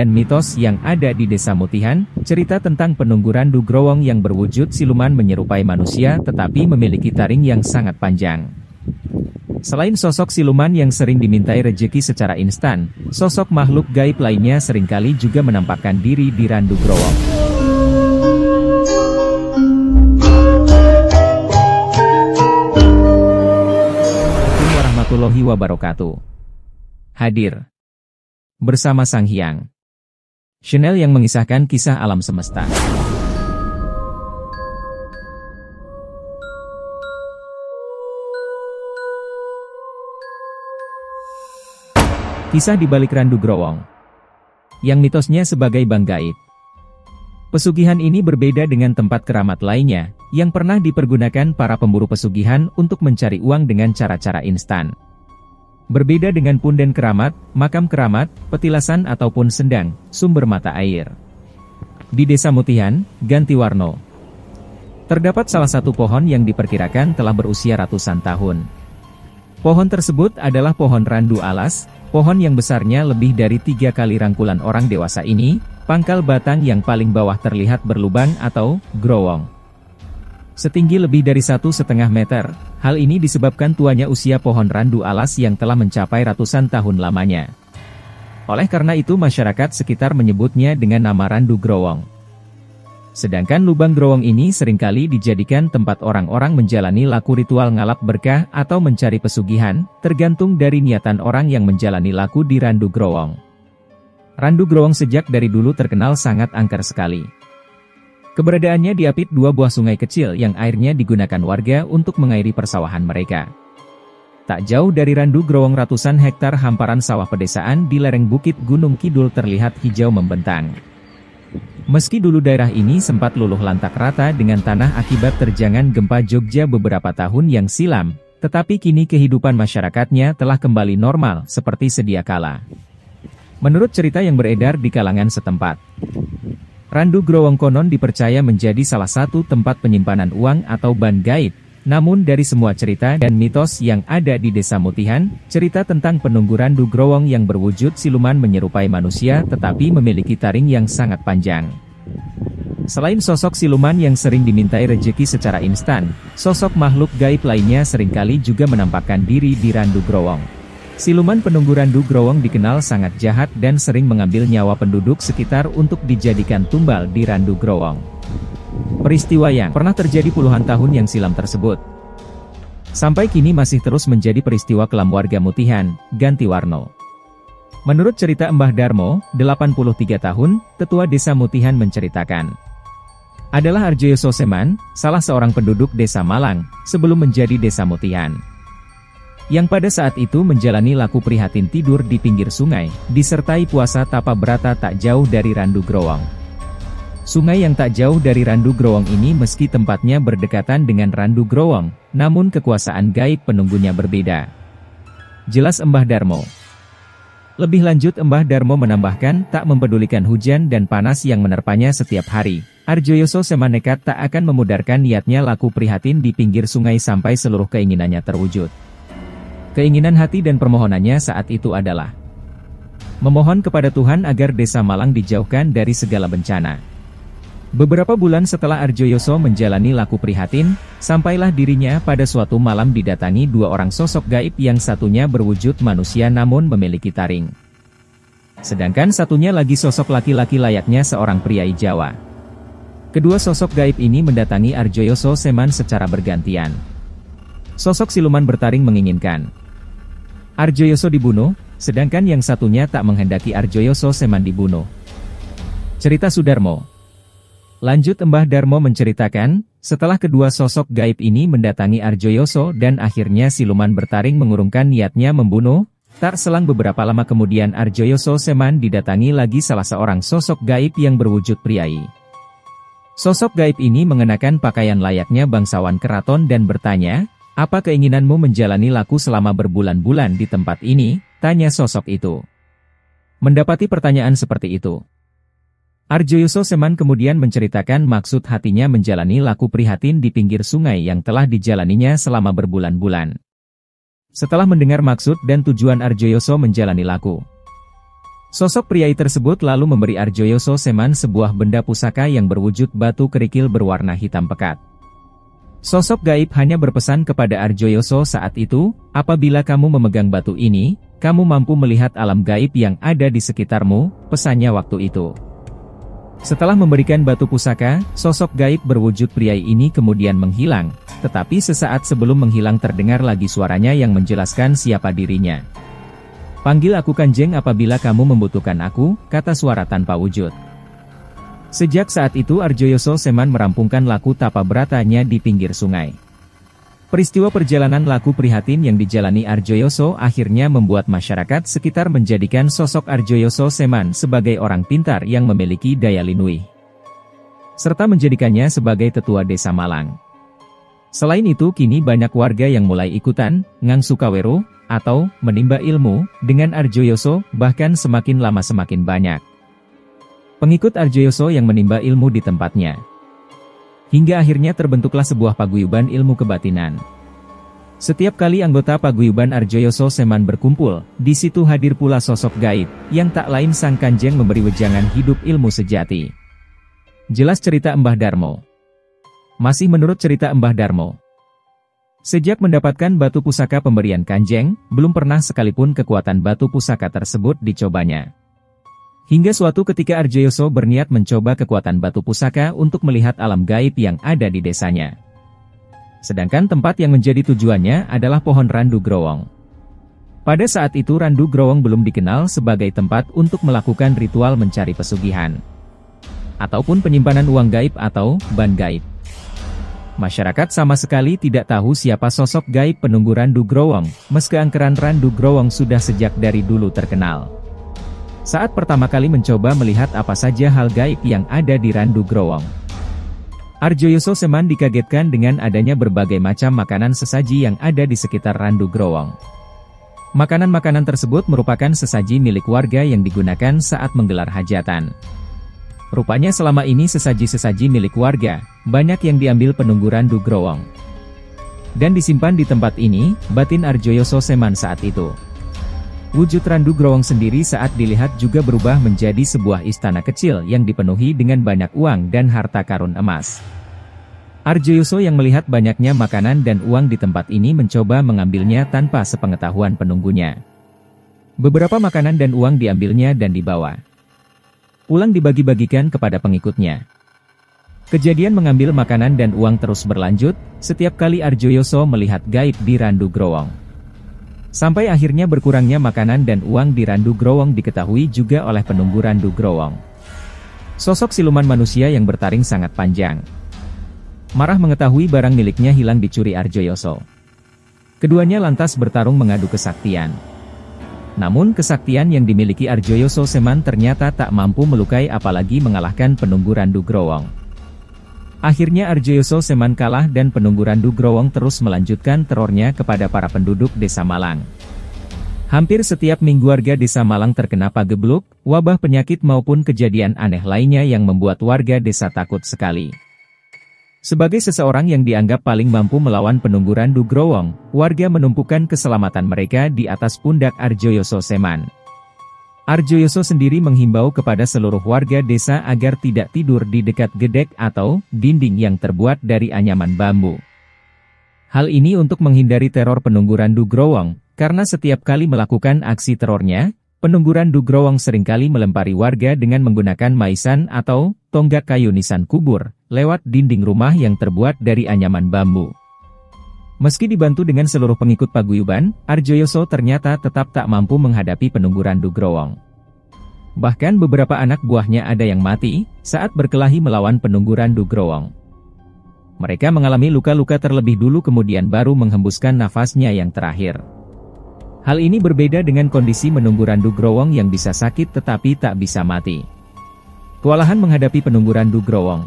dan mitos yang ada di Desa Mutihan, cerita tentang penunggu Randu Growong yang berwujud siluman menyerupai manusia tetapi memiliki taring yang sangat panjang. Selain sosok siluman yang sering dimintai rejeki secara instan, sosok makhluk gaib lainnya sering kali juga menampakkan diri di Randu Growong. warahmatullahi wabarakatuh. Hadir bersama Sang Hyang. Chanel yang mengisahkan kisah alam semesta. Kisah di balik Randu Growong. Yang mitosnya sebagai Bang Gaib. Pesugihan ini berbeda dengan tempat keramat lainnya, yang pernah dipergunakan para pemburu pesugihan untuk mencari uang dengan cara-cara instan. Berbeda dengan punden keramat, makam keramat, petilasan ataupun sendang, sumber mata air. Di desa Mutihan, Ganti Warno. Terdapat salah satu pohon yang diperkirakan telah berusia ratusan tahun. Pohon tersebut adalah pohon randu alas, pohon yang besarnya lebih dari tiga kali rangkulan orang dewasa ini, pangkal batang yang paling bawah terlihat berlubang atau growong. Setinggi lebih dari satu setengah meter, hal ini disebabkan tuanya usia pohon randu alas yang telah mencapai ratusan tahun lamanya. Oleh karena itu masyarakat sekitar menyebutnya dengan nama randu growong. Sedangkan lubang growong ini sering kali dijadikan tempat orang-orang menjalani laku ritual ngalap berkah atau mencari pesugihan, tergantung dari niatan orang yang menjalani laku di randu growong. Randu growong sejak dari dulu terkenal sangat angker sekali. Keberadaannya diapit dua buah sungai kecil yang airnya digunakan warga untuk mengairi persawahan mereka. Tak jauh dari Randu Growong ratusan hektar hamparan sawah pedesaan di lereng Bukit Gunung Kidul terlihat hijau membentang. Meski dulu daerah ini sempat luluh lantak rata dengan tanah akibat terjangan gempa Jogja beberapa tahun yang silam, tetapi kini kehidupan masyarakatnya telah kembali normal seperti sedia kala. Menurut cerita yang beredar di kalangan setempat, Randu Growong konon dipercaya menjadi salah satu tempat penyimpanan uang atau ban gaib. Namun dari semua cerita dan mitos yang ada di desa Mutihan, cerita tentang penunggu Randu Growong yang berwujud siluman menyerupai manusia tetapi memiliki taring yang sangat panjang. Selain sosok siluman yang sering dimintai rejeki secara instan, sosok makhluk gaib lainnya sering kali juga menampakkan diri di Randu Growong. Siluman penunggu randu growong dikenal sangat jahat dan sering mengambil nyawa penduduk sekitar untuk dijadikan tumbal di randu growong. Peristiwa yang pernah terjadi puluhan tahun yang silam tersebut. Sampai kini masih terus menjadi peristiwa kelam warga Mutihan, ganti warno. Menurut cerita Mbah Darmo, 83 tahun, tetua desa Mutihan menceritakan. Adalah Arjoyo Soseman, salah seorang penduduk desa Malang, sebelum menjadi desa Mutihan yang pada saat itu menjalani laku prihatin tidur di pinggir sungai, disertai puasa tapa berata tak jauh dari Randu Growong. Sungai yang tak jauh dari Randu Growong ini meski tempatnya berdekatan dengan Randu Growong, namun kekuasaan gaib penunggunya berbeda. Jelas Embah Darmo. Lebih lanjut Embah Darmo menambahkan tak mempedulikan hujan dan panas yang menerpanya setiap hari. Arjoyoso semanekat tak akan memudarkan niatnya laku prihatin di pinggir sungai sampai seluruh keinginannya terwujud. Keinginan hati dan permohonannya saat itu adalah memohon kepada Tuhan agar desa Malang dijauhkan dari segala bencana. Beberapa bulan setelah Arjoyoso menjalani laku prihatin, sampailah dirinya pada suatu malam didatangi dua orang sosok gaib yang satunya berwujud manusia namun memiliki taring. Sedangkan satunya lagi sosok laki-laki layaknya seorang priai Jawa. Kedua sosok gaib ini mendatangi Arjoyoso Seman secara bergantian. Sosok siluman bertaring menginginkan Arjoyoso dibunuh, sedangkan yang satunya tak menghendaki Arjoyoso Seman dibunuh. Cerita Sudarmo Lanjut Embah Darmo menceritakan, setelah kedua sosok gaib ini mendatangi Arjoyoso dan akhirnya siluman bertaring mengurungkan niatnya membunuh, tak selang beberapa lama kemudian Arjoyoso Seman didatangi lagi salah seorang sosok gaib yang berwujud priai. Sosok gaib ini mengenakan pakaian layaknya bangsawan keraton dan bertanya, apa keinginanmu menjalani laku selama berbulan-bulan di tempat ini? Tanya sosok itu. Mendapati pertanyaan seperti itu. Arjoyoso Seman kemudian menceritakan maksud hatinya menjalani laku prihatin di pinggir sungai yang telah dijalaninya selama berbulan-bulan. Setelah mendengar maksud dan tujuan Arjoyoso menjalani laku, Sosok priai tersebut lalu memberi Arjoyoso Seman sebuah benda pusaka yang berwujud batu kerikil berwarna hitam pekat. Sosok gaib hanya berpesan kepada Arjoyoso saat itu, apabila kamu memegang batu ini, kamu mampu melihat alam gaib yang ada di sekitarmu, pesannya waktu itu. Setelah memberikan batu pusaka, sosok gaib berwujud priai ini kemudian menghilang, tetapi sesaat sebelum menghilang terdengar lagi suaranya yang menjelaskan siapa dirinya. Panggil aku Kanjeng apabila kamu membutuhkan aku, kata suara tanpa wujud. Sejak saat itu Arjoyoso Seman merampungkan laku tapa beratanya di pinggir sungai. Peristiwa perjalanan laku prihatin yang dijalani Arjoyoso akhirnya membuat masyarakat sekitar menjadikan sosok Arjoyoso Seman sebagai orang pintar yang memiliki daya linui. Serta menjadikannya sebagai tetua desa Malang. Selain itu kini banyak warga yang mulai ikutan, ngang sukawero, atau menimba ilmu dengan Arjoyoso, bahkan semakin lama semakin banyak. Pengikut Arjoyoso yang menimba ilmu di tempatnya. Hingga akhirnya terbentuklah sebuah paguyuban ilmu kebatinan. Setiap kali anggota paguyuban Arjoyoso Seman berkumpul, di situ hadir pula sosok gaib, yang tak lain sang kanjeng memberi wejangan hidup ilmu sejati. Jelas cerita Mbah Darmo. Masih menurut cerita Mbah Darmo, Sejak mendapatkan batu pusaka pemberian Kanjeng, belum pernah sekalipun kekuatan batu pusaka tersebut dicobanya. Hingga suatu ketika Arjoyoso berniat mencoba kekuatan batu pusaka untuk melihat alam gaib yang ada di desanya. Sedangkan tempat yang menjadi tujuannya adalah pohon Randu Growong. Pada saat itu Randu Growong belum dikenal sebagai tempat untuk melakukan ritual mencari pesugihan. Ataupun penyimpanan uang gaib atau ban gaib. Masyarakat sama sekali tidak tahu siapa sosok gaib penunggu Randu Growong, meski angkeran Randu Growong sudah sejak dari dulu terkenal. Saat pertama kali mencoba melihat apa saja hal gaib yang ada di Randu Growong. Arjoyoso Seman dikagetkan dengan adanya berbagai macam makanan sesaji yang ada di sekitar Randu Growong. Makanan-makanan tersebut merupakan sesaji milik warga yang digunakan saat menggelar hajatan. Rupanya selama ini sesaji-sesaji milik warga, banyak yang diambil penunggu Randu Growong. Dan disimpan di tempat ini, batin Arjoyoso Seman saat itu. Wujud Randu Growong sendiri saat dilihat juga berubah menjadi sebuah istana kecil yang dipenuhi dengan banyak uang dan harta karun emas. Arjoyoso yang melihat banyaknya makanan dan uang di tempat ini mencoba mengambilnya tanpa sepengetahuan penunggunya. Beberapa makanan dan uang diambilnya dan dibawa pulang dibagi-bagikan kepada pengikutnya. Kejadian mengambil makanan dan uang terus berlanjut, setiap kali Arjoyoso melihat gaib di Randu Growong. Sampai akhirnya berkurangnya makanan dan uang di Randu Growong diketahui juga oleh penunggu Randu Growong. Sosok siluman manusia yang bertaring sangat panjang. Marah mengetahui barang miliknya hilang dicuri Arjoyoso. Keduanya lantas bertarung mengadu kesaktian. Namun kesaktian yang dimiliki Arjoyoso Seman ternyata tak mampu melukai apalagi mengalahkan penunggu Randu Growong. Akhirnya Arjoyoso Seman kalah dan penunggu Randu Growong terus melanjutkan terornya kepada para penduduk desa Malang. Hampir setiap minggu warga desa Malang terkena pagebluk, wabah penyakit maupun kejadian aneh lainnya yang membuat warga desa takut sekali. Sebagai seseorang yang dianggap paling mampu melawan penunggu Randu Growong, warga menumpukan keselamatan mereka di atas pundak Arjoyoso Seman. Arjoyoso sendiri menghimbau kepada seluruh warga desa agar tidak tidur di dekat gedek atau dinding yang terbuat dari anyaman bambu. Hal ini untuk menghindari teror penunggu Randu Growong, karena setiap kali melakukan aksi terornya, penunggu Randu Growong sering kali melempari warga dengan menggunakan maisan atau tonggak kayu nisan kubur, lewat dinding rumah yang terbuat dari anyaman bambu. Meski dibantu dengan seluruh pengikut paguyuban, Arjoyoso ternyata tetap tak mampu menghadapi penunggu Randu Growong. Bahkan beberapa anak buahnya ada yang mati, saat berkelahi melawan penunggu Randu Growong. Mereka mengalami luka-luka terlebih dulu kemudian baru menghembuskan nafasnya yang terakhir. Hal ini berbeda dengan kondisi menunggu Randu Growong yang bisa sakit tetapi tak bisa mati. Kewalahan menghadapi penunggu Randu Growong.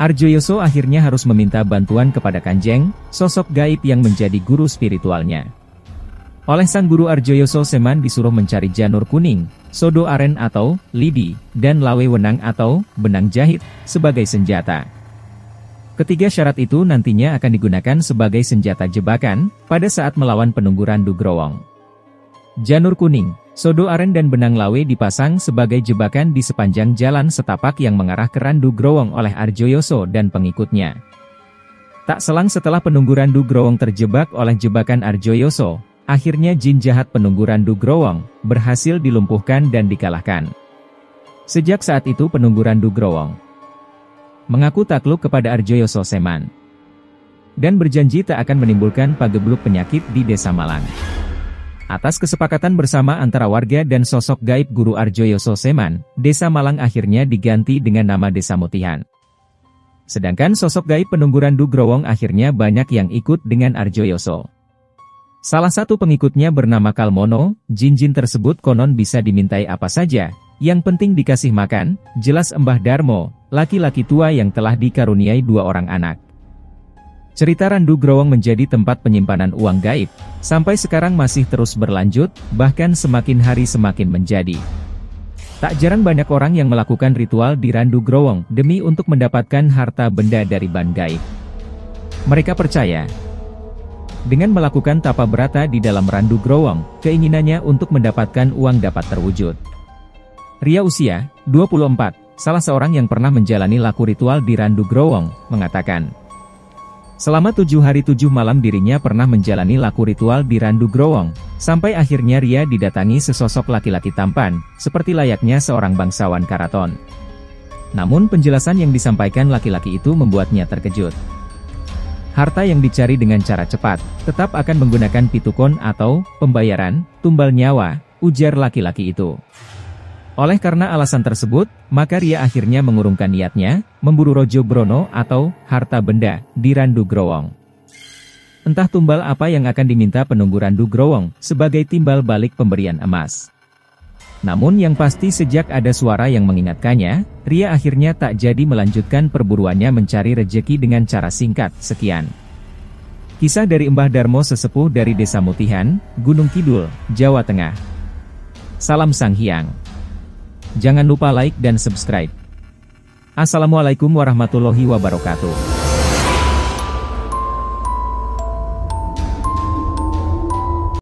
Arjoyoso akhirnya harus meminta bantuan kepada Kanjeng, sosok gaib yang menjadi guru spiritualnya. Oleh sang guru Arjoyoso Seman disuruh mencari janur kuning, sodo aren atau lidi, dan lawe wenang atau benang jahit, sebagai senjata. Ketiga syarat itu nantinya akan digunakan sebagai senjata jebakan, pada saat melawan penunggu Randu. Janur kuning, Sodo aren dan benang lawe dipasang sebagai jebakan di sepanjang jalan setapak yang mengarah ke Randu Growong oleh Arjoyoso dan pengikutnya. Tak selang setelah penunggu Randu Growong terjebak oleh jebakan Arjoyoso, akhirnya jin jahat penunggu Randu Growong berhasil dilumpuhkan dan dikalahkan. Sejak saat itu penunggu Randu Growong mengaku takluk kepada Arjoyoso Seman dan berjanji tak akan menimbulkan pagebluk penyakit di desa Malang. Atas kesepakatan bersama antara warga dan sosok gaib Guru Arjoyo Soseman, Desa Malang akhirnya diganti dengan nama Desa Mutihan. Sedangkan sosok gaib penunggu Randu akhirnya banyak yang ikut dengan Arjoyoso. Salah satu pengikutnya bernama Kalmono, jin-jin tersebut konon bisa dimintai apa saja, yang penting dikasih makan, jelas Embah Darmo, laki-laki tua yang telah dikaruniai dua orang anak. Cerita Randu Growong menjadi tempat penyimpanan uang gaib, sampai sekarang masih terus berlanjut, bahkan semakin hari semakin menjadi. Tak jarang banyak orang yang melakukan ritual di Randu Growong demi untuk mendapatkan harta benda dari ban gaib. Mereka percaya, dengan melakukan tapa berata di dalam Randu Growong, keinginannya untuk mendapatkan uang dapat terwujud. Ria usia, 24, salah seorang yang pernah menjalani laku ritual di Randu Growong, mengatakan, Selama tujuh hari tujuh malam dirinya pernah menjalani laku ritual di Randu Growong, sampai akhirnya Ria didatangi sesosok laki-laki tampan, seperti layaknya seorang bangsawan karaton. Namun penjelasan yang disampaikan laki-laki itu membuatnya terkejut. Harta yang dicari dengan cara cepat, tetap akan menggunakan pitukon atau pembayaran, tumbal nyawa, ujar laki-laki itu. Oleh karena alasan tersebut, maka Ria akhirnya mengurungkan niatnya, memburu Rojo Brono atau harta benda di Randu Growong. Entah tumbal apa yang akan diminta penunggu Randu Growong sebagai timbal balik pemberian emas. Namun yang pasti sejak ada suara yang mengingatkannya, Ria akhirnya tak jadi melanjutkan perburuannya mencari rejeki dengan cara singkat, sekian. Kisah dari Mbah Darmo sesepuh dari Desa Mutihan, Gunung Kidul, Jawa Tengah. Salam Sang Hyang. Jangan lupa like dan subscribe. Assalamualaikum warahmatullahi wabarakatuh.